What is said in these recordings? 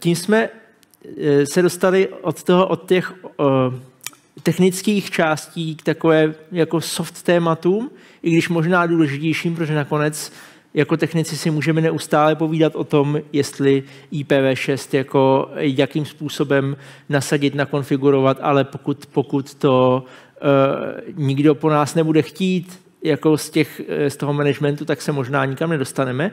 tím jsme se dostali od, toho, od těch technických částí k takové jako soft tématům, i když možná důležitějším, protože nakonec jako technici si můžeme neustále povídat o tom, jestli IPv6 jako jakým způsobem nasadit, nakonfigurovat, ale pokud, pokud to uh, nikdo po nás nebude chtít, jako z, těch, z toho managementu, tak se možná nikam nedostaneme.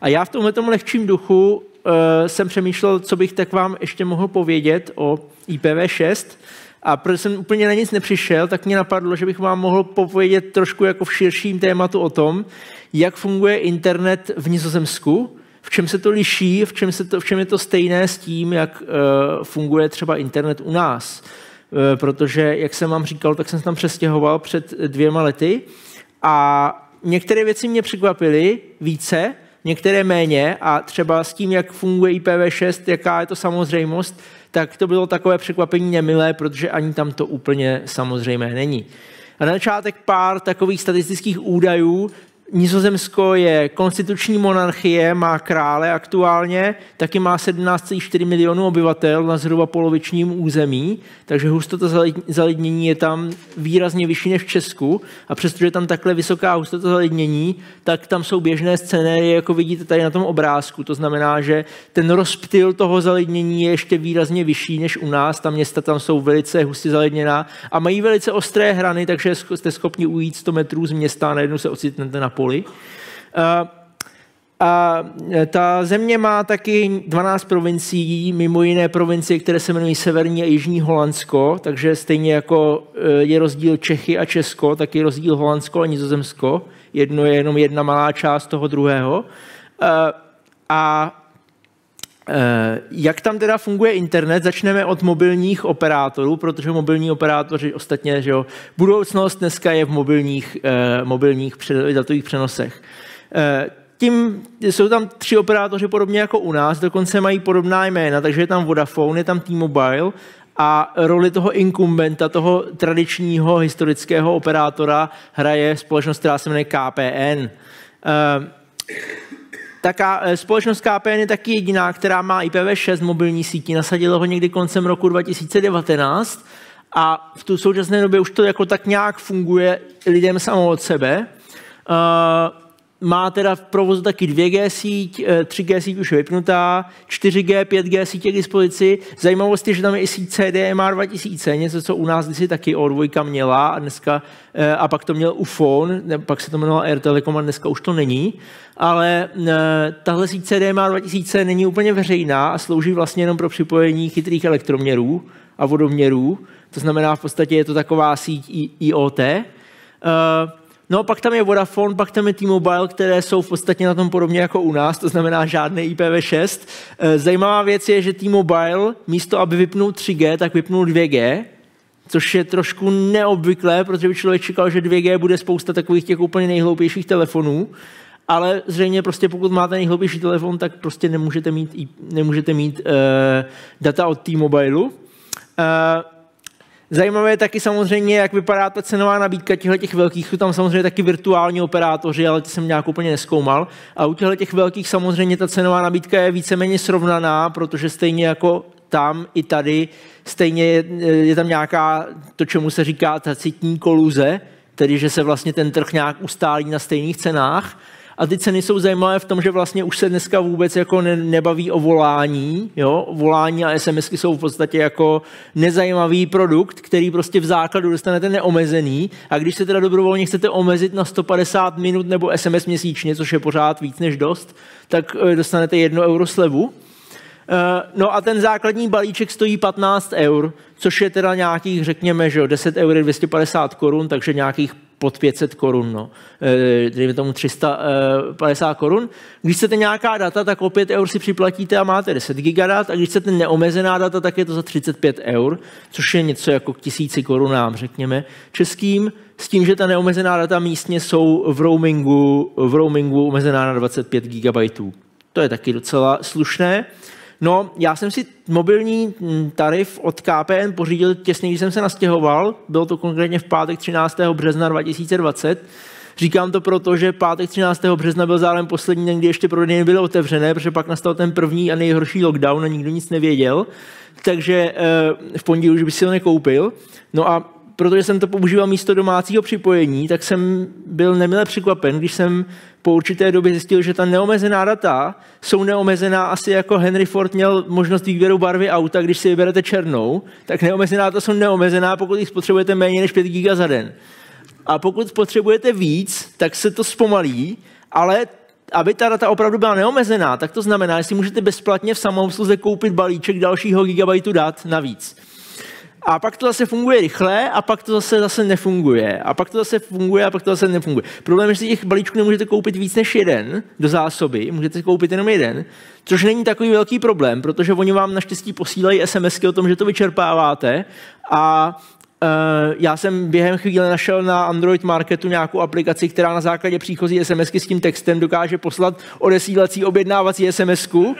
A já v tomhle lehčím duchu uh, jsem přemýšlel, co bych tak vám ještě mohl povědět o IPv6. A protože jsem úplně na nic nepřišel, tak mě napadlo, že bych vám mohl povědět trošku jako v širším tématu o tom, jak funguje internet v Nizozemsku, v čem se to liší, v čem, se to, v čem je to stejné s tím, jak uh, funguje třeba internet u nás. Uh, protože, jak jsem vám říkal, tak jsem se tam přestěhoval před dvěma lety a některé věci mě překvapily více, některé méně a třeba s tím, jak funguje IPv6, jaká je to samozřejmost, tak to bylo takové překvapení nemilé, protože ani tam to úplně samozřejmé není. A na začátek pár takových statistických údajů, Nizozemsko je konstituční monarchie, má krále aktuálně, taky má 17,4 milionů obyvatel na zhruba polovičním území, takže hustota zalidnění je tam výrazně vyšší než v Česku a přestože je tam takhle vysoká hustota zalidnění, tak tam jsou běžné scénéry, jako vidíte tady na tom obrázku. To znamená, že ten rozptyl toho zalidnění je ještě výrazně vyšší než u nás. Ta města tam jsou velice hustě zalidněná a mají velice ostré hrany, takže jste schopni ujít 100 metrů z města a najednou se ocitnete na poli. A ta země má taky 12 provincií, mimo jiné provincie, které se jmenují Severní a Jižní Holandsko, takže stejně jako e, je rozdíl Čechy a Česko, tak je rozdíl Holandsko a Nizozemsko. Jedno je jenom jedna malá část toho druhého. A Eh, jak tam teda funguje internet? Začneme od mobilních operátorů, protože mobilní operátoři ostatně, že jo, budoucnost dneska je v mobilních, eh, mobilních datových přenosech. Eh, tím jsou tam tři operátoři podobně jako u nás, dokonce mají podobná jména, takže je tam Vodafone, je tam T-Mobile a roli toho inkumbenta, toho tradičního historického operátora hraje společnost, která se jmenuje KPN. Taká eh, společnost KPN je taky jediná, která má IPv6 mobilní sítí. Nasadilo ho někdy koncem roku 2019 a v tu současné době už to jako tak nějak funguje lidem samo od sebe. Uh, má teda v provozu taky 2G síť, 3G eh, síť už je vypnutá, 4G, 5G sítě k dispozici. Zajímavost je, že tam je i síť CDMA 2000, něco, co u nás kdysi taky O2 měla a dneska, eh, a pak to měl UFON, pak se to jmenovalo Air Telecom a dneska už to není. Ale eh, tahle síť CDMA 2000 není úplně veřejná a slouží vlastně jenom pro připojení chytrých elektroměrů a vodoměrů. To znamená, v podstatě je to taková síť IoT. No pak tam je Vodafone, pak tam je T-Mobile, které jsou v podstatě na tom podobně jako u nás, to znamená žádné IPv6. Eh, zajímavá věc je, že T-Mobile místo, aby vypnul 3G, tak vypnul 2G, což je trošku neobvyklé, protože by člověk čekal, že 2G bude spousta takových těch úplně nejhloupějších telefonů, ale zřejmě prostě pokud máte nejhloupější telefon, tak prostě nemůžete mít, nemůžete mít uh, data od T-Mobileu. Uh, Zajímavé je taky samozřejmě, jak vypadá ta cenová nabídka těchto těch velkých. Jsou tam samozřejmě taky virtuální operátoři, ale ty jsem nějak úplně neskoumal. A u těchto těch velkých samozřejmě ta cenová nabídka je víceméně srovnaná, protože stejně jako tam i tady, stejně je, je tam nějaká, to čemu se říká tacitní koluze, tedy že se vlastně ten trh nějak ustálí na stejných cenách a ty ceny jsou zajímavé v tom, že vlastně už se dneska vůbec jako ne, nebaví o volání. Jo? Volání a SMSky jsou v podstatě jako nezajímavý produkt, který prostě v základu dostanete neomezený. A když se teda dobrovolně chcete omezit na 150 minut nebo SMS měsíčně, což je pořád víc než dost, tak eh, dostanete 1 euro slevu. Eh, no a ten základní balíček stojí 15 eur, což je teda nějakých, řekněme, že 10 eur 250 korun, takže nějakých pod 500 korun, no. E, dejme tomu 350 korun. Když chcete nějaká data, tak o 5 eur si připlatíte a máte 10 gigadat, a když chcete neomezená data, tak je to za 35 eur, což je něco jako k tisíci korunám, řekněme, českým, s tím, že ta neomezená data místně jsou v roamingu, v roamingu omezená na 25 gigabajtů. To je taky docela slušné. No, já jsem si mobilní hm, tarif od KPN pořídil těsně, když jsem se nastěhoval. Bylo to konkrétně v pátek 13. března 2020. Říkám to proto, že pátek 13. března byl zároveň poslední den, kdy ještě prodejny byly otevřené, protože pak nastal ten první a nejhorší lockdown a nikdo nic nevěděl. Takže v pondělí už by si ho nekoupil. No a protože jsem to používal místo domácího připojení, tak jsem byl nemile překvapen, když jsem po určité době zjistil, že ta neomezená data jsou neomezená asi jako Henry Ford měl možnost výběru barvy auta, když si vyberete černou, tak neomezená data jsou neomezená, pokud jich spotřebujete méně než 5 GB za den. A pokud spotřebujete víc, tak se to zpomalí, ale aby ta data opravdu byla neomezená, tak to znamená, že si můžete bezplatně v samoobsluze koupit balíček dalšího gigabajtu dat navíc. A pak to zase funguje rychle a pak to zase zase nefunguje. A pak to zase funguje a pak to zase nefunguje. Problém je, že těch balíčků nemůžete koupit víc než jeden do zásoby, můžete koupit jenom jeden, což není takový velký problém, protože oni vám naštěstí posílají SMSky o tom, že to vyčerpáváte a Uh, já jsem během chvíle našel na Android Marketu nějakou aplikaci, která na základě příchozí SMSky s tím textem dokáže poslat odesílací objednávací SMSku.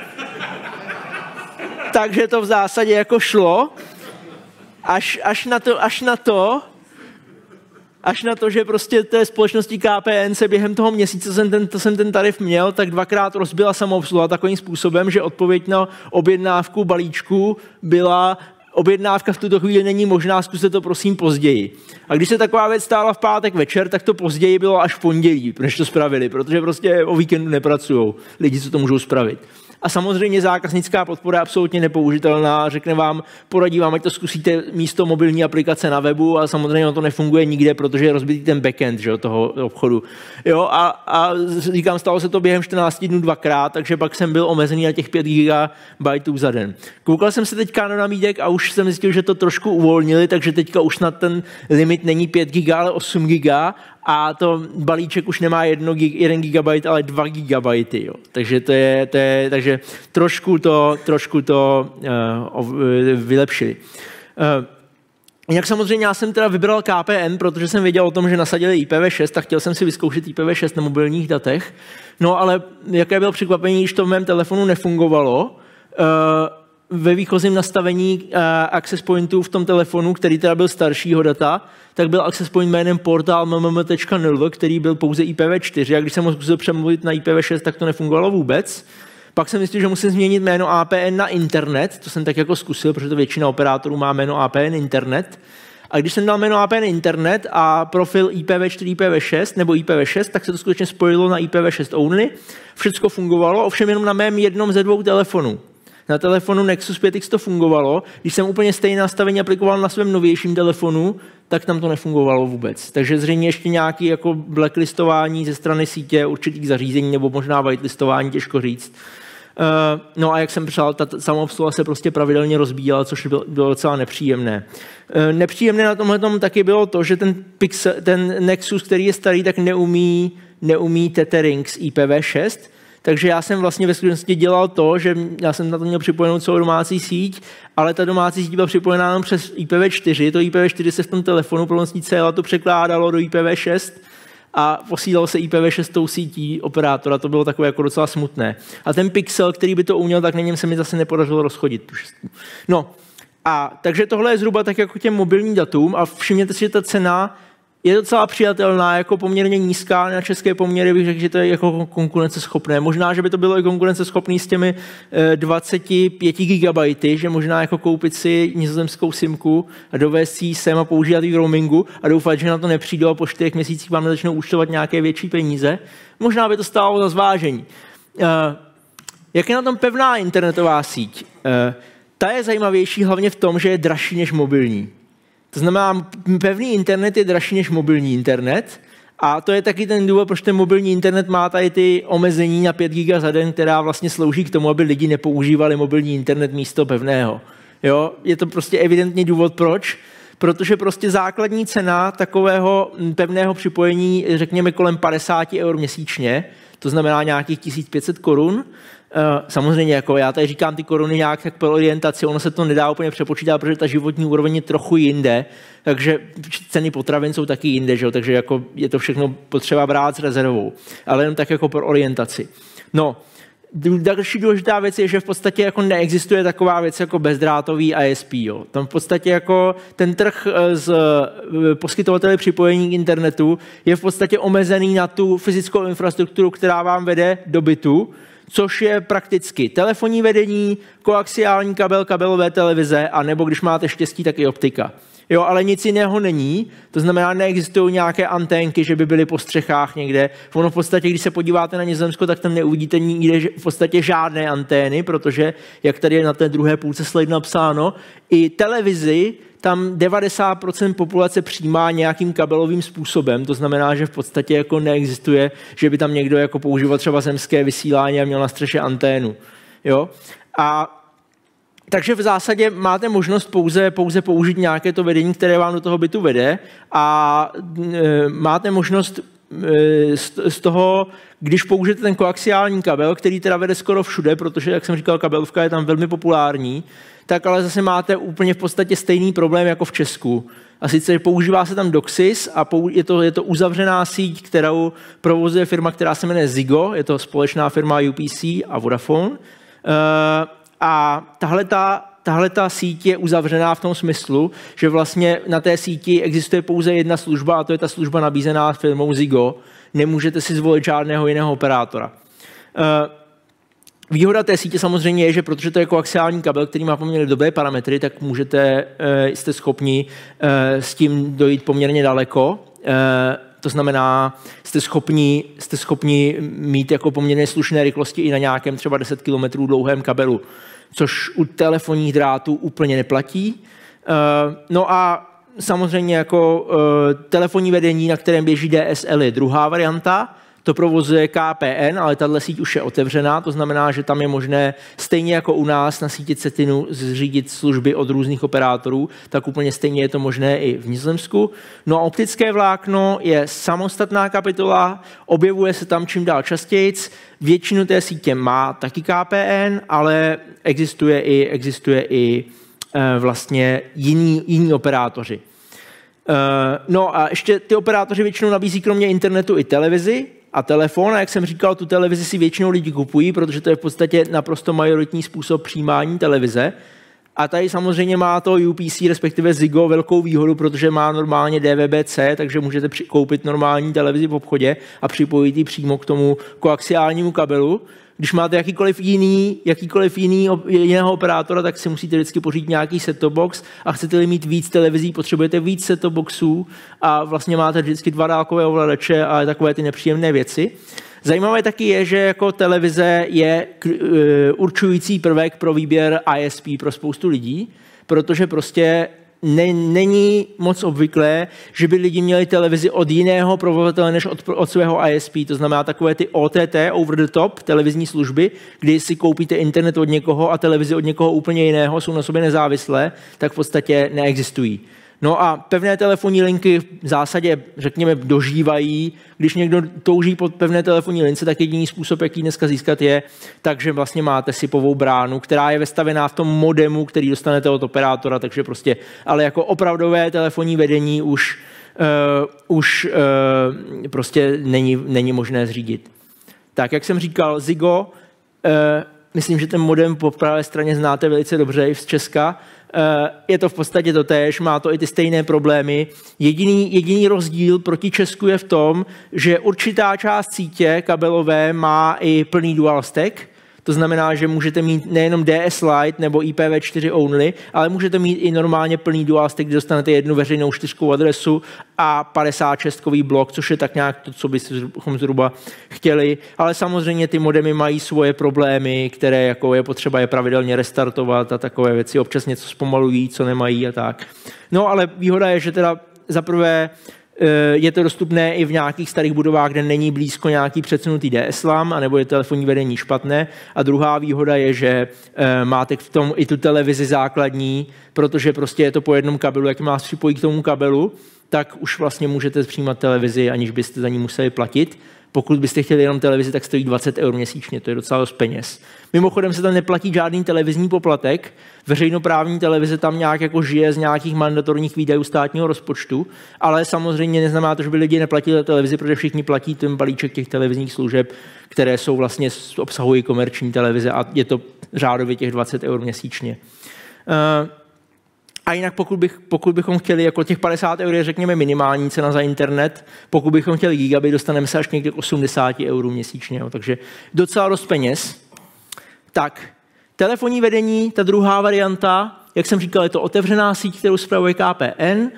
Takže to v zásadě jako šlo až, až, na to, až na to, až na to, že prostě té společnosti KPN se během toho měsíce, jsem ten, to jsem ten tarif měl, tak dvakrát rozbila samoobsluha takovým způsobem, že odpověď na objednávku balíčku byla objednávka v tuto chvíli není možná, zkuste to prosím později. A když se taková věc stála v pátek večer, tak to později bylo až v pondělí, než to spravili, protože prostě o víkendu nepracují lidi, co to můžou spravit. A samozřejmě zákaznická podpora je absolutně nepoužitelná. Řekne vám, poradí vám, ať to zkusíte místo mobilní aplikace na webu a samozřejmě to nefunguje nikde, protože je rozbitý ten backend že, toho obchodu. Jo, a, a říkám, stalo se to během 14 dnů dvakrát, takže pak jsem byl omezený na těch 5 GB za den. Koukal jsem se teďka na nabídek a už jsem zjistil, že to trošku uvolnili, takže teďka už na ten limit není 5 GB, ale 8 GB a to balíček už nemá 1 GB, ale 2 GB. Jo. Takže, to je, to je, takže trošku to, trošku to uh, vylepšili. Uh, Jinak samozřejmě já jsem teda vybral KPN, protože jsem věděl o tom, že nasadili IPv6 a chtěl jsem si vyzkoušet IPv6 na mobilních datech. No ale jaké bylo překvapení, když to v mém telefonu nefungovalo, uh, ve výchozím nastavení uh, access pointu v tom telefonu, který teda byl staršího data, tak byl access point jménem portal mmm.nlv, který byl pouze IPv4 a když jsem ho zkusil přemluvit na IPv6, tak to nefungovalo vůbec. Pak jsem zjistil, že musím změnit jméno APN na internet, to jsem tak jako zkusil, protože to většina operátorů má jméno APN internet. A když jsem dal jméno APN internet a profil IPv4, IPv6 nebo IPv6, tak se to skutečně spojilo na IPv6 only. Všechno fungovalo, ovšem jenom na mém jednom ze dvou telefonů. Na telefonu Nexus 5X to fungovalo. Když jsem úplně stejné nastavení aplikoval na svém novějším telefonu, tak tam to nefungovalo vůbec. Takže zřejmě ještě nějaké jako blacklistování ze strany sítě určitých zařízení nebo možná whitelistování, těžko říct. Uh, no a jak jsem přál, ta samoobsluha se prostě pravidelně rozbíjela, což bylo, bylo docela nepříjemné. Uh, nepříjemné na tomhle tom taky bylo to, že ten, Pixel, ten Nexus, který je starý, tak neumí, neumí tethering z IPv6, takže já jsem vlastně ve skutečnosti dělal to, že já jsem na to měl připojenou celou domácí síť, ale ta domácí síť byla připojená jenom přes IPv4. To IPv4 se v tom telefonu pro celá to překládalo do IPv6 a posílal se IPv6 tou sítí operátora, to bylo takové jako docela smutné. A ten pixel, který by to uměl, tak na něm se mi zase nepodařilo rozchodit. No, a takže tohle je zhruba tak jako těm mobilním datům a všimněte si, že ta cena je docela přijatelná, jako poměrně nízká na české poměry, bych řekl, že to je jako konkurenceschopné. Možná, že by to bylo i konkurenceschopné s těmi 25 eh, GB, že možná jako koupit si nizozemskou simku a dovést si sem a používat ji v roamingu a doufat, že na to nepřijde a po čtyřech měsících vám nezačnou účtovat nějaké větší peníze. Možná by to stálo za zvážení. Eh, jak je na tom pevná internetová síť? Eh, ta je zajímavější hlavně v tom, že je dražší než mobilní. To znamená, pevný internet je dražší než mobilní internet a to je taky ten důvod, proč ten mobilní internet má tady ty omezení na 5 GB za den, která vlastně slouží k tomu, aby lidi nepoužívali mobilní internet místo pevného. Jo? Je to prostě evidentní důvod, proč. Protože prostě základní cena takového pevného připojení, řekněme kolem 50 eur měsíčně, to znamená nějakých 1500 korun, samozřejmě, jako já tady říkám ty koruny nějak tak pro orientaci, ono se to nedá úplně přepočítat, protože ta životní úroveň je trochu jinde, takže ceny potravin jsou taky jinde, že? takže jako je to všechno potřeba brát s rezervou, ale jenom tak jako pro orientaci. No, Další důležitá věc je, že v podstatě jako neexistuje taková věc jako bezdrátový ISP. Jo. Tam v podstatě jako ten trh z eh, poskytovateli připojení k internetu je v podstatě omezený na tu fyzickou infrastrukturu, která vám vede do bytu, což je prakticky telefonní vedení, koaxiální kabel, kabelové televize a nebo když máte štěstí, tak i optika. Jo, ale nic jiného není. To znamená, neexistují nějaké anténky, že by byly po střechách někde. Ono v podstatě, když se podíváte na Nizozemsko, tak tam neuvidíte nikde v podstatě žádné antény, protože, jak tady je na té druhé půlce slide napsáno, i televizi tam 90% populace přijímá nějakým kabelovým způsobem, to znamená, že v podstatě jako neexistuje, že by tam někdo jako používal třeba zemské vysílání a měl na střeše anténu. Jo? A takže v zásadě máte možnost pouze, pouze použít nějaké to vedení, které vám do toho bytu vede a e, máte možnost e, z toho, když použijete ten koaxiální kabel, který teda vede skoro všude, protože, jak jsem říkal, kabelovka je tam velmi populární, tak ale zase máte úplně v podstatě stejný problém jako v Česku. A sice používá se tam DOCSIS a je to, je to uzavřená síť, kterou provozuje firma, která se jmenuje Zigo, je to společná firma UPC a Vodafone. E, a tahle ta, tahle ta síť je uzavřená v tom smyslu, že vlastně na té síti existuje pouze jedna služba a to je ta služba nabízená firmou Zigo. Nemůžete si zvolit žádného jiného operátora. Eh, výhoda té sítě samozřejmě je, že protože to je koaxiální kabel, který má poměrně dobré parametry, tak můžete, eh, jste schopni eh, s tím dojít poměrně daleko. To znamená, jste schopni, jste schopni mít jako poměrně slušné rychlosti i na nějakém třeba 10 km dlouhém kabelu, což u telefonních drátů úplně neplatí. Eh, no a samozřejmě jako eh, telefonní vedení, na kterém běží DSL je druhá varianta, to provozuje KPN, ale tahle síť už je otevřená, to znamená, že tam je možné stejně jako u nás na síti Cetinu zřídit služby od různých operátorů, tak úplně stejně je to možné i v Nizozemsku. No a optické vlákno je samostatná kapitola, objevuje se tam čím dál častěji. Většinu té sítě má taky KPN, ale existuje i, existuje i e, vlastně jiní, jiní operátoři. E, no a ještě ty operátoři většinou nabízí kromě internetu i televizi, a telefon. A jak jsem říkal, tu televizi si většinou lidi kupují, protože to je v podstatě naprosto majoritní způsob přijímání televize. A tady samozřejmě má to UPC, respektive Zigo, velkou výhodu, protože má normálně DVB-C, takže můžete koupit normální televizi v obchodě a připojit ji přímo k tomu koaxiálnímu kabelu. Když máte jakýkoliv jiný, jakýkoliv jiný jiného operátora, tak si musíte vždycky pořídit nějaký set-top box a chcete-li mít víc televizí, potřebujete víc set-top boxů a vlastně máte vždycky dva dálkové ovladače a takové ty nepříjemné věci. Zajímavé taky je, že jako televize je e, určující prvek pro výběr ISP pro spoustu lidí, protože prostě ne, není moc obvyklé, že by lidi měli televizi od jiného provozovatele než od, od svého ISP, to znamená takové ty OTT, over the top, televizní služby, kdy si koupíte internet od někoho a televizi od někoho úplně jiného, jsou na sobě nezávislé, tak v podstatě neexistují. No a pevné telefonní linky v zásadě, řekněme, dožívají. Když někdo touží pod pevné telefonní lince, tak jediný způsob, jaký dneska získat je, takže vlastně máte sipovou bránu, která je vestavená v tom modemu, který dostanete od operátora, takže prostě, ale jako opravdové telefonní vedení už, uh, už uh, prostě není, není možné zřídit. Tak, jak jsem říkal, Zigo, uh, myslím, že ten modem po pravé straně znáte velice dobře i z Česka, je to v podstatě to též, má to i ty stejné problémy. Jediný, jediný rozdíl proti Česku je v tom, že určitá část sítě kabelové má i plný dual stack, to znamená, že můžete mít nejenom DS Lite nebo IPv4 only, ale můžete mít i normálně plný dual stack, kde dostanete jednu veřejnou čtyřkovou adresu a 56 blok, což je tak nějak to, co bychom zhruba chtěli. Ale samozřejmě ty modemy mají svoje problémy, které jako je potřeba je pravidelně restartovat a takové věci. Občas něco zpomalují, co nemají a tak. No ale výhoda je, že teda za prvé je to dostupné i v nějakých starých budovách, kde není blízko nějaký předsunutý DSLAM, anebo je telefonní vedení špatné. A druhá výhoda je, že eh, máte v tom i tu televizi základní, protože prostě je to po jednom kabelu, jak má připojí k tomu kabelu, tak už vlastně můžete přijímat televizi, aniž byste za ní museli platit. Pokud byste chtěli jenom televizi, tak stojí 20 eur měsíčně, to je docela dost peněz. Mimochodem se tam neplatí žádný televizní poplatek, veřejnoprávní televize tam nějak jako žije z nějakých mandatorních výdajů státního rozpočtu, ale samozřejmě neznamená to, že by lidi neplatili televizi, protože všichni platí ten balíček těch televizních služeb, které jsou vlastně obsahují komerční televize a je to řádově těch 20 eur měsíčně. Uh, a jinak pokud, bych, pokud bychom chtěli, jako těch 50 eur je řekněme minimální cena za internet, pokud bychom chtěli gigabit, dostaneme se až někde k 80 eur měsíčně. Jo. Takže docela dost peněz. Tak, telefonní vedení, ta druhá varianta, jak jsem říkal, je to otevřená síť, kterou spravuje KPN. Uh,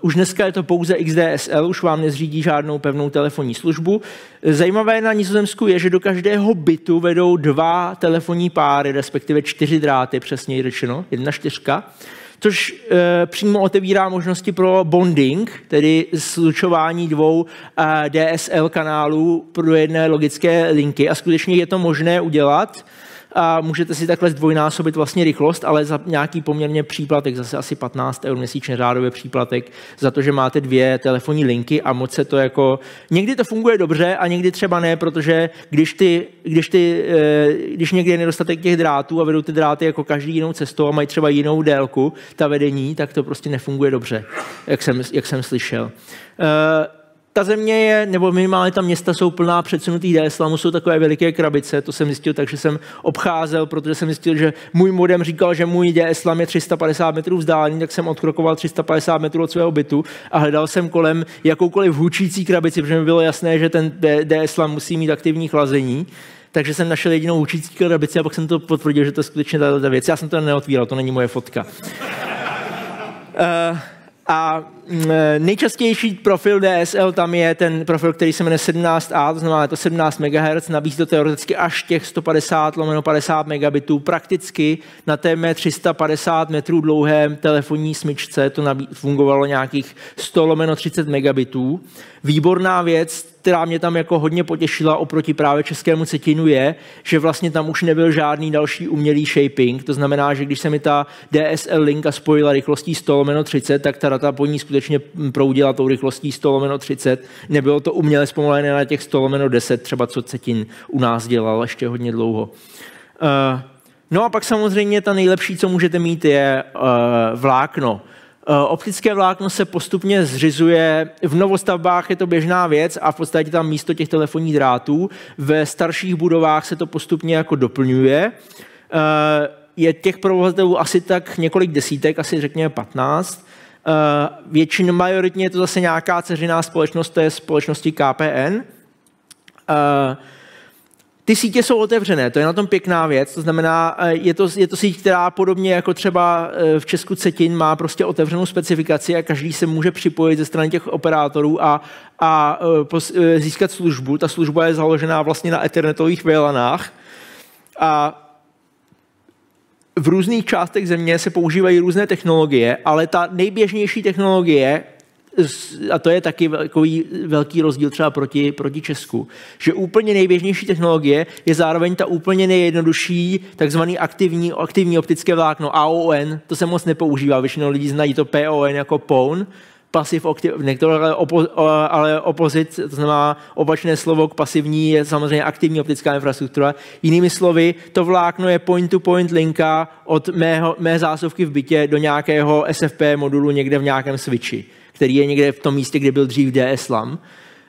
už dneska je to pouze XDSL, už vám nezřídí žádnou pevnou telefonní službu. Zajímavé na Nizozemsku je, že do každého bytu vedou dva telefonní páry, respektive čtyři dráty, přesně řečeno, jedna čtyřka což e, přímo otevírá možnosti pro bonding, tedy slučování dvou e, DSL kanálů pro jedné logické linky a skutečně je to možné udělat a můžete si takhle zdvojnásobit vlastně rychlost, ale za nějaký poměrně příplatek, zase asi 15 eur měsíčně řádově příplatek, za to, že máte dvě telefonní linky a moc se to jako... Někdy to funguje dobře a někdy třeba ne, protože když, ty, když, ty, eh, když někdy je nedostatek těch drátů a vedou ty dráty jako každý jinou cestou a mají třeba jinou délku, ta vedení, tak to prostě nefunguje dobře, jak jsem, jak jsem slyšel. Ta země je, nebo minimálně ta města jsou plná předsunutých DSLAMů, jsou takové veliké krabice, to jsem zjistil, takže jsem obcházel, protože jsem zjistil, že můj modem říkal, že můj DSLAM je 350 metrů vzdálený, tak jsem odkrokoval 350 metrů od svého bytu a hledal jsem kolem jakoukoliv hučící krabici, protože mi bylo jasné, že ten DSLAM musí mít aktivní chlazení. Takže jsem našel jedinou učící krabici a pak jsem to potvrdil, že to je skutečně ta věc. Já jsem to neotvíral, to není moje fotka. Uh, a mm, e, nejčastější profil DSL tam je ten profil, který se jmenuje 17A, to znamená to 17 MHz, nabízí to teoreticky až těch 150 lomeno 50 megabitů. Prakticky na té mé 350 metrů dlouhé telefonní smyčce to nabí- fungovalo nějakých 100 lomeno 30 megabitů. Výborná věc, která mě tam jako hodně potěšila oproti právě českému cetinu je, že vlastně tam už nebyl žádný další umělý shaping. To znamená, že když se mi ta DSL linka spojila rychlostí 100 lomeno 30, tak ta data po ní skutečně proudila tou rychlostí 100 lomeno 30. Nebylo to uměle zpomalené na těch 100 lomeno 10, třeba co cetin u nás dělal ještě hodně dlouho. Uh, no a pak samozřejmě ta nejlepší, co můžete mít, je uh, vlákno. Eh, optické vlákno se postupně zřizuje, v novostavbách je to běžná věc a v podstatě tam místo těch telefonních drátů. Ve starších budovách se to postupně jako doplňuje. Eh, je těch provozatelů asi tak několik desítek, asi řekněme 15. Eh, většinou majoritně je to zase nějaká ceřiná společnost, to je společnosti KPN. Ty sítě jsou otevřené, to je na tom pěkná věc, to znamená, eh, je to, je to síť, která podobně jako třeba eh, v Česku Cetin má prostě otevřenou specifikaci a každý se může připojit ze strany těch operátorů a, a eh, získat službu. Ta služba je založená vlastně na ethernetových VLANách a v různých částech země se používají různé technologie, ale ta nejběžnější technologie, a to je taky velký, velký rozdíl třeba proti, proti Česku, že úplně nejběžnější technologie je zároveň ta úplně nejjednodušší takzvaný aktivní, aktivní optické vlákno AON, to se moc nepoužívá, většinou lidí znají to PON jako PON, pasiv, ale, opo, ale opozit, to znamená opačné slovo k pasivní je samozřejmě aktivní optická infrastruktura. Jinými slovy, to vlákno je point-to-point linka od mého, mé zásuvky v bytě do nějakého SFP modulu někde v nějakém switchi který je někde v tom místě, kde byl dřív DSLAM.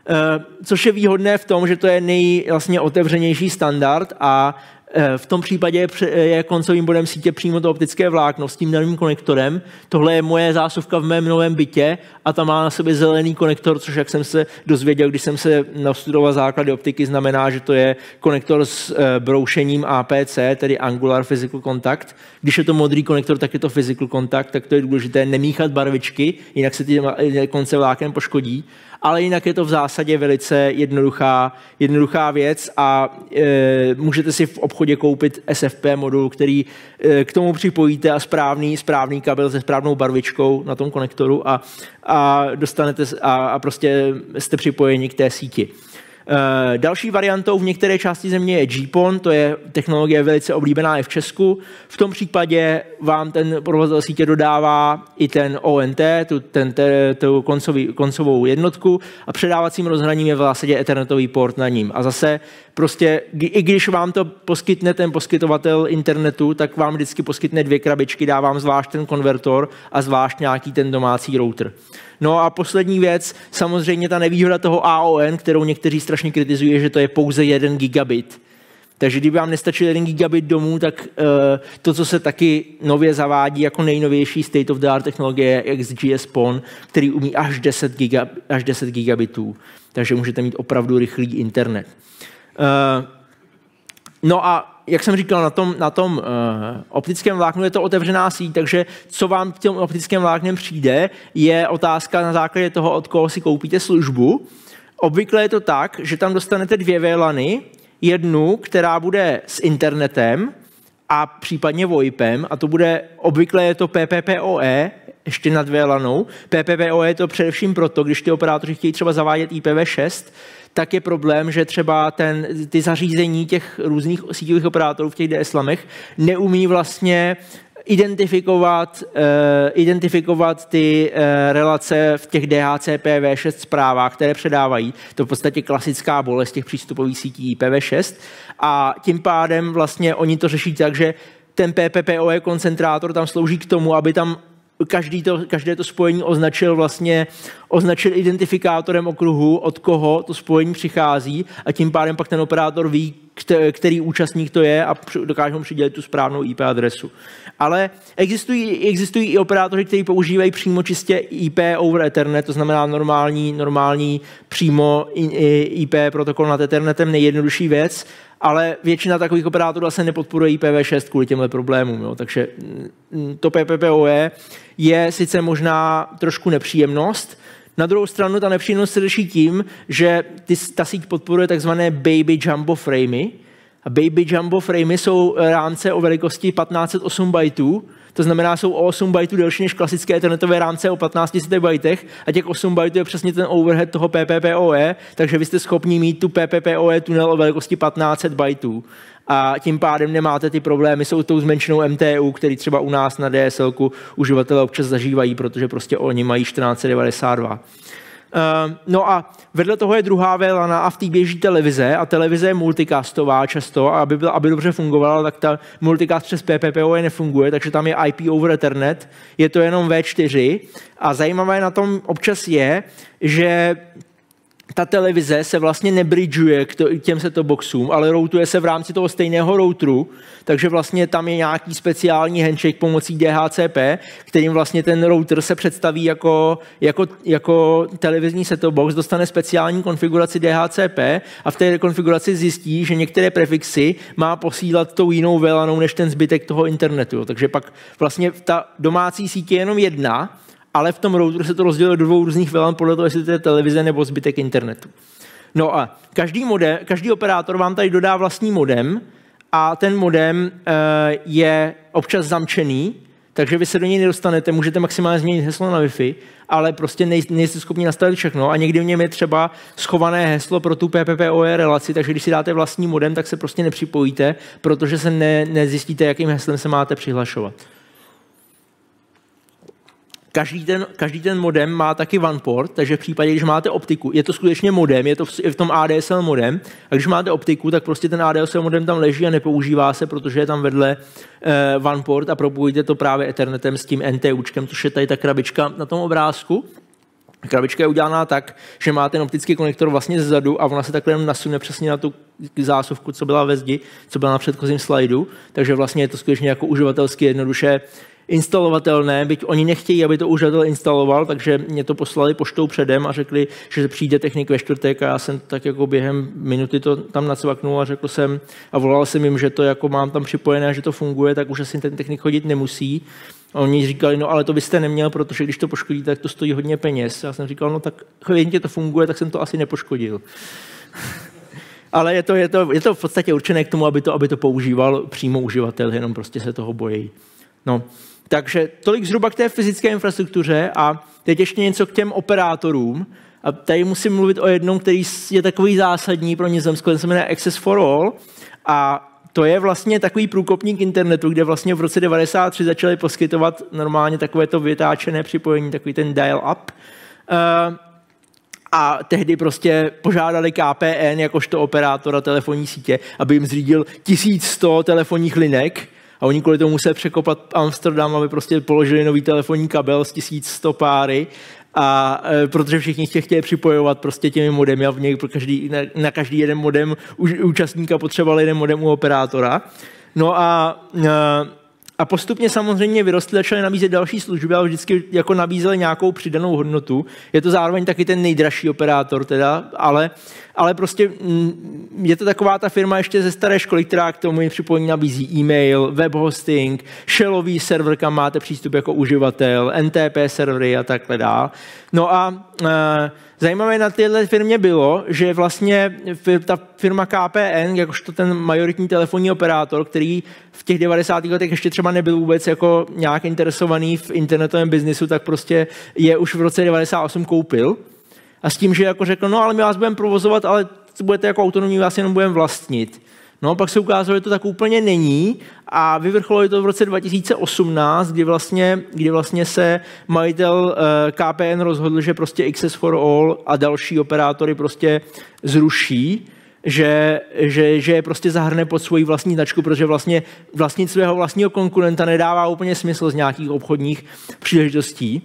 Eh, což je výhodné v tom, že to je nej vlastně otevřenější standard a v tom případě je koncovým bodem sítě přímo to optické vlákno s tím novým konektorem. Tohle je moje zásuvka v mém novém bytě a tam má na sobě zelený konektor, což jak jsem se dozvěděl, když jsem se nastudoval základy optiky, znamená, že to je konektor s eh, broušením APC, tedy Angular Physical Contact. Když je to modrý konektor, tak je to Physical Contact, tak to je důležité nemíchat barvičky, jinak se ty konce vláken poškodí ale jinak je to v zásadě velice jednoduchá, jednoduchá věc a e, můžete si v obchodě koupit SFP modul, který e, k tomu připojíte a správný, správný kabel se správnou barvičkou na tom konektoru a, a dostanete a, a prostě jste připojeni k té síti. Eh, další variantou v některé části země je GPON, to je technologie velice oblíbená i v Česku. V tom případě vám ten provozovatel sítě dodává i ten ONT, tu, ten, te, tu koncový, koncovou jednotku a předávacím rozhraním je v zásadě ethernetový port na ním. A zase prostě, i když vám to poskytne ten poskytovatel internetu, tak vám vždycky poskytne dvě krabičky, dá vám zvlášť ten konvertor a zvlášť nějaký ten domácí router. No a poslední věc, samozřejmě ta nevýhoda toho AON, kterou někteří strašně kritizují, že to je pouze jeden gigabit. Takže kdyby vám nestačil 1 gigabit domů, tak uh, to, co se taky nově zavádí jako nejnovější state of the art technologie je XGS PON, který umí až 10, giga, až 10 gigabitů. Takže můžete mít opravdu rychlý internet. Uh, no a jak jsem říkal, na tom, na tom uh, optickém vláknu je to otevřená síť, takže co vám v tom optickém vláknem přijde, je otázka na základě toho, od koho si koupíte službu. Obvykle je to tak, že tam dostanete dvě VLANy, jednu, která bude s internetem a případně VoIPem, a to bude, obvykle je to PPPoE, ještě nad VLANou. PPPoE je to především proto, když ty operátoři chtějí třeba zavádět IPv6, tak je problém, že třeba ten, ty zařízení těch různých síťových operátorů v těch DSLamech neumí vlastně identifikovat, uh, identifikovat ty uh, relace v těch DHCPV6 zprávách, které předávají. To je v podstatě klasická bolest těch přístupových sítí IPv6 a tím pádem vlastně oni to řeší tak, že ten PPPoE koncentrátor tam slouží k tomu, aby tam každý to, každé to spojení označil vlastně označil identifikátorem okruhu, od koho to spojení přichází a tím pádem pak ten operátor ví, který účastník to je a dokáže mu přidělit tu správnou IP adresu. Ale existují, existují i operátoři, kteří používají přímo čistě IP over Ethernet, to znamená normální, normální přímo IP protokol nad Ethernetem, nejjednodušší věc, ale většina takových operátorů asi nepodporuje IPv6 kvůli těmhle problémům. Jo. Takže mm, to PPPoE je sice možná trošku nepříjemnost, na druhou stranu ta nepříjemnost se řeší tím, že ty, ta síť podporuje takzvané baby jumbo framey. A baby jumbo framey jsou rámce o velikosti 1508 bajtů, to znamená, jsou o 8 bajtů delší než klasické internetové rámce o 15 bajtech. A těch 8 bajtů je přesně ten overhead toho PPPoE, takže vy jste schopni mít tu PPPoE tunel o velikosti 1500 bajtů. A tím pádem nemáte ty problémy s tou zmenšenou MTU, který třeba u nás na DSL uživatelé občas zažívají, protože prostě oni mají 1492. Uh, no a vedle toho je druhá VLAN a v té běží televize a televize je multicastová často a aby, byla, aby dobře fungovala, tak ta multicast přes PPPoE nefunguje, takže tam je IP over Ethernet, je to jenom V4 a zajímavé na tom občas je, že ta televize se vlastně nebridžuje k těm setup boxům, ale routuje se v rámci toho stejného routeru, takže vlastně tam je nějaký speciální handshake pomocí DHCP, kterým vlastně ten router se představí jako, jako, jako televizní setup box, dostane speciální konfiguraci DHCP a v té konfiguraci zjistí, že některé prefixy má posílat tou jinou velanou než ten zbytek toho internetu. Takže pak vlastně ta domácí sítě je jenom jedna, ale v tom routeru se to rozdělilo do dvou různých VLAN podle toho, jestli to je televize nebo zbytek internetu. No a každý, modem, každý operátor vám tady dodá vlastní modem a ten modem uh, je občas zamčený, takže vy se do něj nedostanete, můžete maximálně změnit heslo na Wi-Fi, ale prostě nej, nejste schopni nastavit všechno a někdy v něm je třeba schované heslo pro tu PPPoE relaci, takže když si dáte vlastní modem, tak se prostě nepřipojíte, protože se ne, nezjistíte, jakým heslem se máte přihlašovat. Každý ten, každý ten modem má taky one port, takže v případě, když máte optiku, je to skutečně modem, je to v, je v tom ADSL modem, a když máte optiku, tak prostě ten ADSL modem tam leží a nepoužívá se, protože je tam vedle uh, one port a propojíte to právě Ethernetem s tím NTUčkem, což je tady ta krabička na tom obrázku. Krabička je udělaná tak, že má ten optický konektor vlastně zezadu a ona se takhle nasune přesně na tu zásuvku, co byla ve zdi, co byla na předchozím slajdu, takže vlastně je to skutečně jako uživatelsky jednoduše instalovatelné, byť oni nechtějí, aby to uživatel instaloval, takže mě to poslali poštou předem a řekli, že přijde technik ve čtvrtek a já jsem tak jako během minuty to tam nacvaknul a řekl jsem a volal jsem jim, že to jako mám tam připojené, že to funguje, tak už asi ten technik chodit nemusí. A oni říkali, no ale to byste neměl, protože když to poškodíte, tak to stojí hodně peněz. Já jsem říkal, no tak jedině to funguje, tak jsem to asi nepoškodil. Ale je to, je, to, je to v podstatě určené k tomu, aby to, aby to používal přímo uživatel, jenom prostě se toho bojí. No, takže tolik zhruba k té fyzické infrastruktuře a teď ještě něco k těm operátorům. A tady musím mluvit o jednom, který je takový zásadní pro Nizozemsko, ten se jmenuje Access for All. A to je vlastně takový průkopník internetu, kde vlastně v roce 93 začali poskytovat normálně takové to vytáčené připojení, takový ten dial-up. Uh, a tehdy prostě požádali KPN jakožto operátora telefonní sítě, aby jim zřídil 1100 telefonních linek a oni kvůli tomu museli překopat Amsterdam, aby prostě položili nový telefonní kabel s 1100 páry a e, protože všichni tě chtěli připojovat prostě těmi modemy a v něj pro každý, na, na každý jeden modem u, účastníka potřebovali jeden modem u operátora. No a e, a postupně samozřejmě vyrostly, začaly nabízet další služby, ale vždycky jako nabízeli nějakou přidanou hodnotu. Je to zároveň taky ten nejdražší operátor teda, ale, ale prostě mm, je to taková ta firma ještě ze staré školy, která k tomu připojení nabízí e-mail, web hosting, shellový server, kam máte přístup jako uživatel, NTP servery a takhle dál. No a e, Zajímavé na téhle firmě bylo, že vlastně ta firma KPN, jakožto ten majoritní telefonní operátor, který v těch 90. letech ještě třeba nebyl vůbec jako nějak interesovaný v internetovém biznisu, tak prostě je už v roce 98 koupil. A s tím, že jako řekl, no ale my vás budeme provozovat, ale budete jako autonomní, vás jenom budeme vlastnit. No, pak se ukázalo, že to tak úplně není a vyvrcholilo to v roce 2018, kdy vlastně, kdy vlastně se majitel eh, KPN rozhodl, že prostě XS for All a další operátory prostě zruší, že, že, že je prostě zahrne pod svoji vlastní značku, protože vlastně vlastnit svého vlastního konkurenta nedává úplně smysl z nějakých obchodních příležitostí.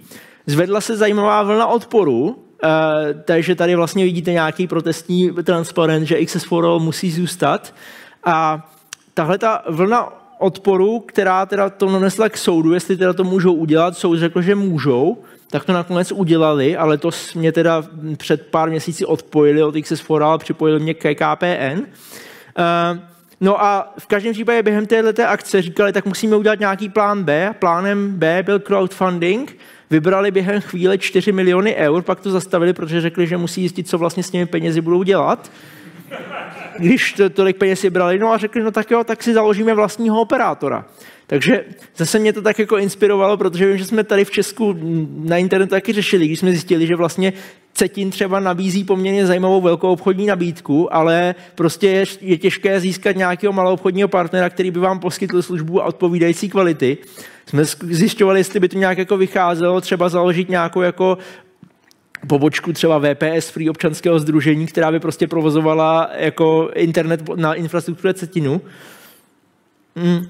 Zvedla se zajímavá vlna odporu, Uh, takže tady vlastně vidíte nějaký protestní transparent, že XS for All musí zůstat. A tahle ta vlna odporu, která teda to nanesla k soudu, jestli teda to můžou udělat, soud řekl, že můžou, tak to nakonec udělali, ale to mě teda před pár měsíci odpojili od XS Foral připojili mě k KPN. Uh, No a v každém případě během této akce říkali, tak musíme udělat nějaký plán B. Plánem B byl crowdfunding. Vybrali během chvíle 4 miliony eur, pak to zastavili, protože řekli, že musí zjistit, co vlastně s těmi penězi budou dělat když to, tolik peněz si brali, no a řekli, no tak jo, tak si založíme vlastního operátora. Takže zase mě to tak jako inspirovalo, protože vím, že jsme tady v Česku na internetu taky řešili, když jsme zjistili, že vlastně Cetin třeba nabízí poměrně zajímavou velkou obchodní nabídku, ale prostě je, je těžké získat nějakého malou obchodního partnera, který by vám poskytl službu a odpovídající kvality. Jsme zjišťovali, jestli by to nějak jako vycházelo, třeba založit nějakou jako pobočku třeba VPS Free občanského združení, která by prostě provozovala jako internet na infrastruktuře Cetinu. Hmm.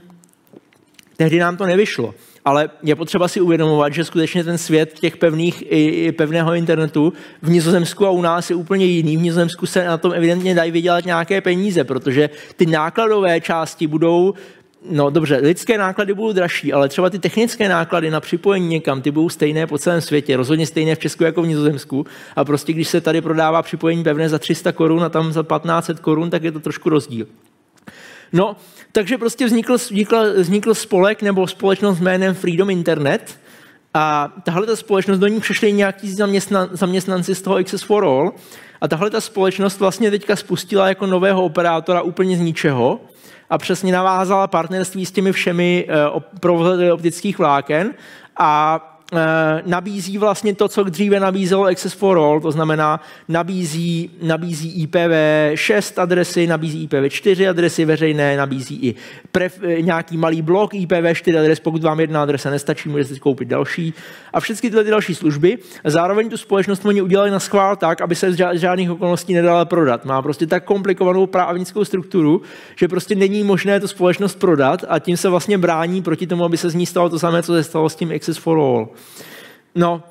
Tehdy nám to nevyšlo. Ale je potřeba si uvědomovat, že skutečně ten svět těch pevných, i pevného internetu v Nizozemsku a u nás je úplně jiný. V Nizozemsku se na tom evidentně dají vydělat nějaké peníze, protože ty nákladové části budou No dobře, lidské náklady budou dražší, ale třeba ty technické náklady na připojení někam, ty budou stejné po celém světě, rozhodně stejné v Česku jako v Nizozemsku. A prostě když se tady prodává připojení pevné za 300 korun a tam za 1500 korun, tak je to trošku rozdíl. No, takže prostě vznikl, vznikl, vznikl spolek nebo společnost jménem Freedom Internet, a tahle ta společnost, do ní přišli nějaký zaměstnan, zaměstnanci z toho Access for All a tahle ta společnost vlastně teďka spustila jako nového operátora úplně z ničeho a přesně navázala partnerství s těmi všemi uh, provozovateli optických vláken a Eh, nabízí vlastně to, co dříve nabízelo Access for All, to znamená nabízí, nabízí IPv6 adresy, nabízí IPv4 adresy veřejné, nabízí i pref, eh, nějaký malý blok IPv4 adres, pokud vám jedna adresa nestačí, můžete si koupit další a všechny tyhle ty další služby. Zároveň tu společnost oni udělali na schvál tak, aby se z žádných okolností nedala prodat. Má prostě tak komplikovanou právnickou strukturu, že prostě není možné tu společnost prodat a tím se vlastně brání proti tomu, aby se z ní stalo to samé, co se stalo s tím Access for All. No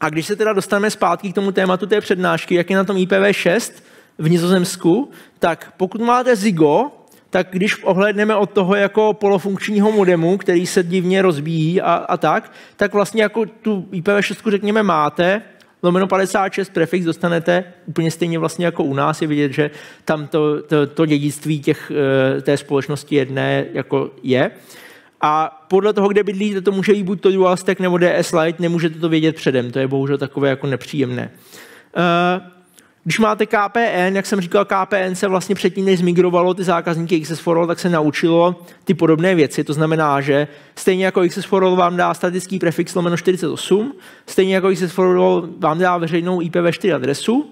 a když se teda dostaneme zpátky k tomu tématu té přednášky, jak je na tom IPv6 v Nizozemsku, tak pokud máte Zigo, tak když ohledneme od toho jako polofunkčního modemu, který se divně rozbíjí a, a tak, tak vlastně jako tu IPv6 řekněme máte, lomeno 56 prefix dostanete úplně stejně vlastně jako u nás. Je vidět, že tam to, to, to dědictví těch, eh, té společnosti jedné jako je. A podle toho, kde bydlíte, to může být buď to dual stack nebo DS Lite, nemůžete to vědět předem. To je bohužel takové jako nepříjemné. Uh, Když máte KPN, jak jsem říkal, KPN se vlastně předtím, než zmigrovalo ty zákazníky XS for tak se naučilo ty podobné věci. To znamená, že stejně jako XS for vám dá statický prefix lomeno 48, stejně jako XS for vám dá veřejnou IPv4 adresu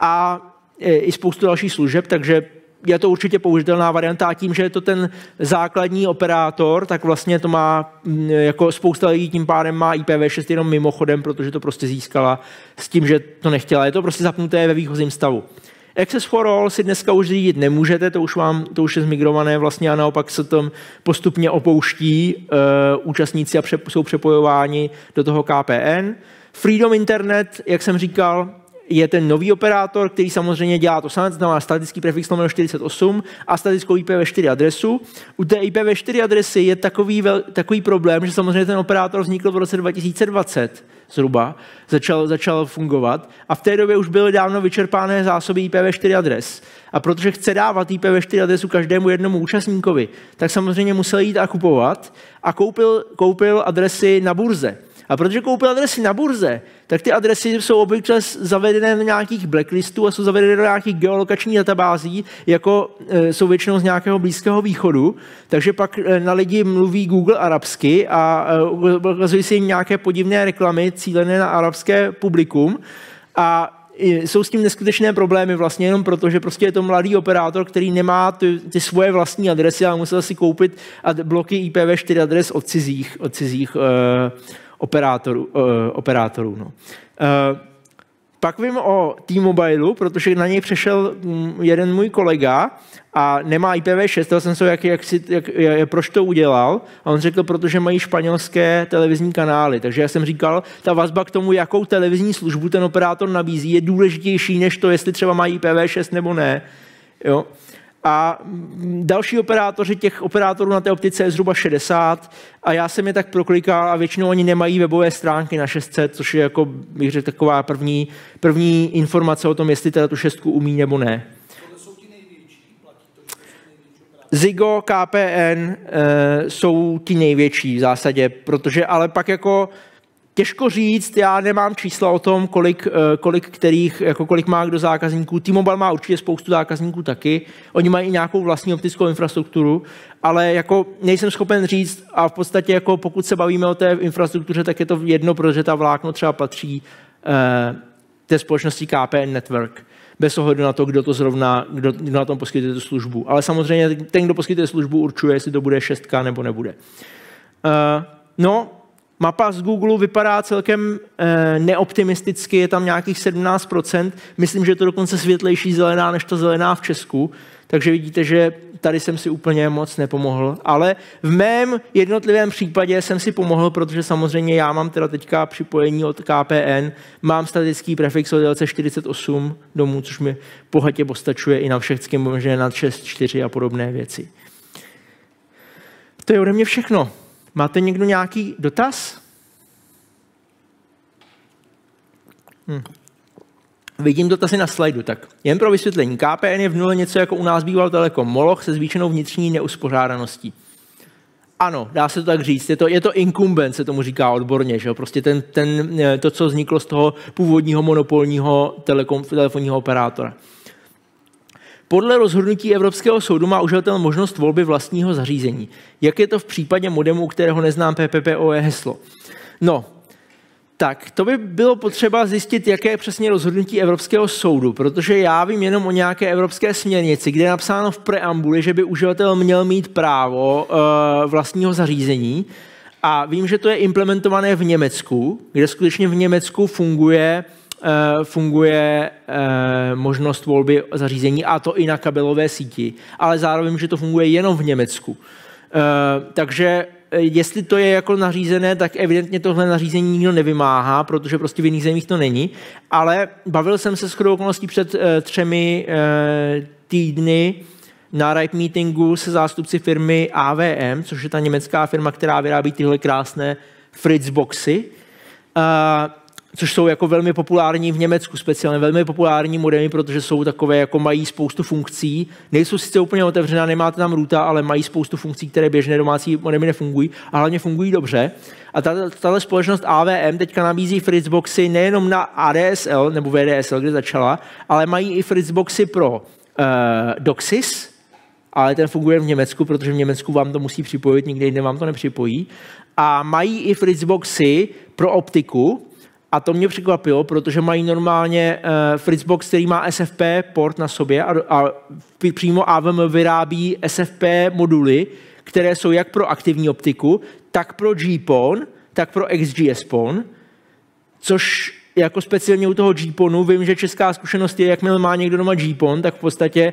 a e, i spoustu dalších služeb, takže je to určitě použitelná varianta a tím, že je to ten základní operátor, tak vlastně to má mm, jako spousta lidí tím pádem má IPv6 jenom mimochodem, protože to prostě získala s tím, že to nechtěla. Je to prostě zapnuté ve výchozím stavu. Access for All si dneska už řídit nemůžete, to už, vám, to už je zmigrované vlastně a naopak se tam postupně opouští uh, účastníci a přep, jsou přepojováni do toho KPN. Freedom Internet, jak jsem říkal, je ten nový operátor, který samozřejmě dělá to samé, znamená statický prefix 48 a statickou IPv4 adresu. U té IPv4 adresy je takový, vel, takový problém, že samozřejmě ten operátor vznikl v roce 2020 zhruba, začal, začal fungovat a v té době už byly dávno vyčerpány zásoby IPv4 adres. A protože chce dávat IPv4 adresu každému jednomu účastníkovi, tak samozřejmě musel jít a kupovat a koupil, koupil adresy na burze. A protože koupil adresy na burze, tak ty adresy jsou obvykle zavedené do nějakých blacklistů a jsou zavedené do nějakých geolokačních databází, jako e, jsou většinou z nějakého blízkého východu. Takže pak e, na lidi mluví Google arabsky a e, ukazují si nějaké podivné reklamy cílené na arabské publikum. A jsou s tím neskutečné problémy vlastně jenom proto, že prostě je to mladý operátor, který nemá ty, ty svoje vlastní adresy a musel si koupit bloky IPv4 adres od cizích, od cizích uh, operátorů. Uh, operátorů no. uh, pak vím o T-Mobileu, protože na něj přešel mm, jeden můj kolega a nemá IPv6, to jsem se jak, jak, si, jak, jak, proč to udělal. A on řekl, protože mají španělské televizní kanály. Takže já jsem říkal, ta vazba k tomu, jakou televizní službu ten operátor nabízí, je důležitější, než to, jestli třeba mají IPv6 nebo ne. Jo? A další operátoři, těch operátorů na té optice je zhruba 60 a já jsem je tak proklikal a většinou oni nemají webové stránky na 600, což je jako, bych řekl, taková první, první informace o tom, jestli teda tu šestku umí nebo ne. Zigo, KPN e, eh, jsou ti největší v zásadě, protože ale pak jako Těžko říct, já nemám čísla o tom, kolik, eh, kolik, kterých, jako kolik má kdo zákazníků. T-Mobile má určitě spoustu zákazníků taky. Oni mají i nějakou vlastní optickou infrastrukturu, ale jako nejsem schopen říct a v podstatě jako pokud se bavíme o té infrastruktuře, tak je to jedno, protože ta vlákno třeba patří eh, té společnosti KPN Network bez ohledu na to, kdo to zrovna, kdo, kdo na tom poskytuje tu službu. Ale samozřejmě ten, kdo poskytuje službu, určuje, jestli to bude šestka nebo nebude. Uh, no, Mapa z Google vypadá celkem e, neoptimisticky, je tam nějakých 17%. Myslím, že je to dokonce světlejší zelená než ta zelená v Česku. Takže vidíte, že tady jsem si úplně moc nepomohl. Ale v mém jednotlivém případě jsem si pomohl, protože samozřejmě já mám teda teďka připojení od KPN, mám statický prefix od délce 48 domů, což mi bohatě postačuje i na všechny možné nad 6, a podobné věci. To je ode mě všechno. Máte někdo nějaký dotaz? Hm. Vidím dotazy na slajdu, tak jen pro vysvětlení. KPN je v nule něco jako u nás býval Telekom, Moloch se zvýšenou vnitřní neuspořádaností. Ano, dá se to tak říct. Je to, je to incumbent, se tomu říká odborně. Že? Prostě ten, ten, eh, to, co vzniklo z toho původního monopolního telekom, telefonního operátora. Podle rozhodnutí Evropského soudu má uživatel možnost volby vlastního zařízení. Jak je to v případě modemu, kterého neznám PPPoE heslo? No, tak to by bylo potřeba zjistit, jaké je přesně rozhodnutí Evropského soudu, protože já vím jenom o nějaké evropské směrnici, kde je napsáno v preambuli, že by uživatel měl mít právo uh, vlastního zařízení. A vím, že to je implementované v Německu, kde skutečně v Německu funguje funguje eh, možnost volby zařízení, a to i na kabelové síti, ale zároveň, že to funguje jenom v Německu. Eh, takže jestli to je jako nařízené, tak evidentně tohle nařízení nikdo nevymáhá, protože prostě v jiných zemích to není. Ale bavil jsem se s okolností před třemi týdny na Ripe Meetingu se zástupci firmy AVM, což je ta německá firma, která vyrábí tyhle krásné Fritzboxy což jsou jako velmi populární v Německu, speciálně velmi populární modemy, protože jsou takové, jako mají spoustu funkcí. Nejsou sice úplně otevřená, nemáte tam ruta, ale mají spoustu funkcí, které běžné domácí modemy nefungují a hlavně fungují dobře. A tato společnost AVM teďka nabízí Fritzboxy nejenom na ADSL nebo VDSL, kde začala, ale mají i Fritzboxy pro uh, DOCSIS, ale ten funguje v Německu, protože v Německu vám to musí připojit, nikde jinde vám to nepřipojí. A mají i Fritzboxy pro optiku, a to mě překvapilo, protože mají normálně uh, Fritzbox, který má SFP port na sobě a, a přímo AVM vyrábí SFP moduly, které jsou jak pro aktivní optiku, tak pro GPON, tak pro XGS-PON, což jako speciálně u toho GPONu vím, že česká zkušenost je, jakmile má někdo doma GPON, tak v podstatě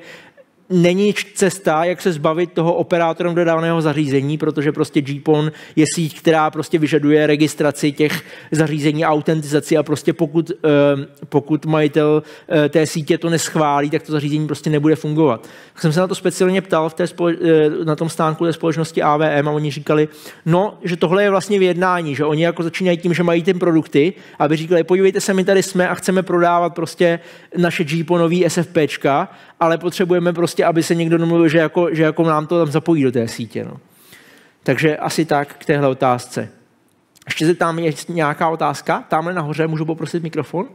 není cesta, jak se zbavit toho operátorem dodávaného zařízení, protože prostě GPON je síť, která prostě vyžaduje registraci těch zařízení a autentizaci a prostě pokud, eh, pokud majitel eh, té sítě to neschválí, tak to zařízení prostě nebude fungovat. Tak jsem se na to speciálně ptal v té spole- eh, na tom stánku té společnosti AVM a oni říkali, no, že tohle je vlastně vyjednání, že oni jako začínají tím, že mají ty produkty, aby říkali, podívejte se, my tady jsme a chceme prodávat prostě naše GPONové SFPčka ale potřebujeme prostě, aby se někdo domluvil, že jako, že jako nám to tam zapojí do té sítě. No. Takže asi tak k téhle otázce. Ještě se tam je nějaká otázka? Tamhle nahoře můžu poprosit mikrofon?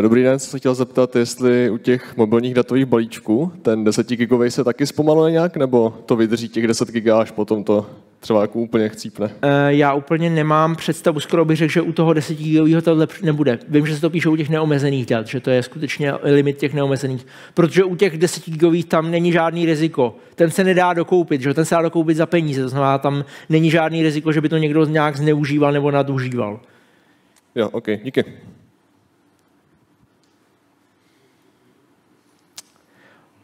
Dobrý den, jsem se chtěl zeptat, jestli u těch mobilních datových balíčků ten 10 gigový se taky zpomaluje nějak, nebo to vydrží těch 10 GB až potom to třeba jako úplně chcípne? Eh, já úplně nemám představu, skoro bych řekl, že u toho 10 gigového to nebude. Vím, že se to píše u těch neomezených dat, že to je skutečně limit těch neomezených, protože u těch 10 gigových tam není žádný riziko. Ten se nedá dokoupit, že ten se dá dokoupit za peníze, to znamená, tam není žádný riziko, že by to někdo nějak zneužíval nebo nadužíval. Jo, OK, díky.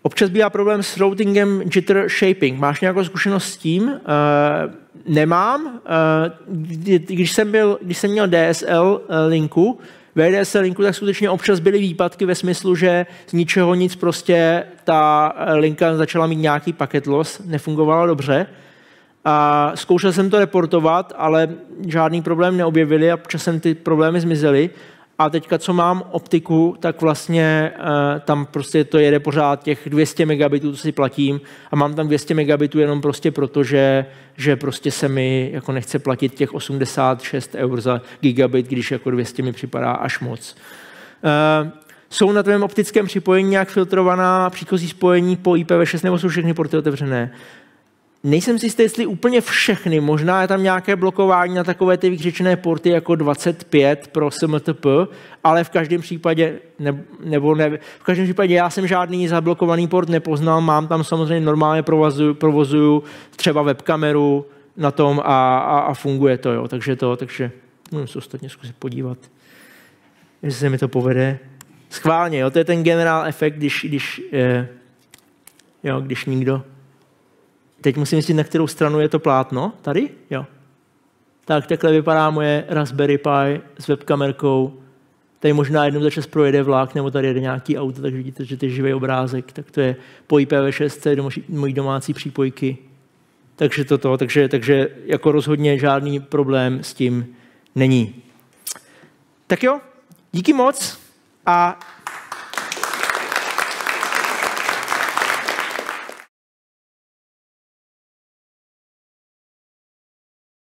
Občas bývá problém s routingem jitter shaping. Máš nějakou zkušenost s tím? Uh, nemám. Uh, když, jsem byl, když jsem měl DSL uh, linku, VDSL linku, tak skutečně občas byly výpadky ve smyslu, že z ničeho nic prostě ta linka začala mít nějaký paket loss, nefungovala dobře. A zkoušel jsem to reportovat, ale žádný problém neobjevili a časem ty problémy zmizely. A teďka, co mám optiku, tak vlastně uh, tam prostě to jede pořád těch 200 megabitů, co si platím a mám tam 200 megabitů jenom prostě proto, že, že prostě se mi jako nechce platit těch 86 eur za gigabit, když jako 200 mi připadá až moc. Uh, jsou na tvém optickém připojení nějak filtrovaná příchozí spojení po IPv6 nebo jsou všechny porty otevřené? Nejsem si jistý, jestli úplně všechny, možná je tam nějaké blokování na takové ty vykřičené porty jako 25 pro SMTP, ale v každém případě, ne, nebo ne, v každém případě já jsem žádný zablokovaný port nepoznal, mám tam samozřejmě normálně provozuju, provozuju třeba webkameru na tom a, a, a funguje to, jo. takže to, takže můžu se ostatně zkusit podívat, jestli se mi to povede. Schválně, jo, to je ten generál efekt, když, když, eh, jo, když nikdo Teď musím zjistit, na kterou stranu je to plátno. Tady? Jo. Tak takhle vypadá moje Raspberry Pi s webkamerkou. Tady možná jednou za čas projede vlak, nebo tady jede nějaký auto, takže vidíte, že to je živý obrázek. Tak to je po IPv6, do mojí domácí přípojky. Takže toto, takže, takže jako rozhodně žádný problém s tím není. Tak jo, díky moc a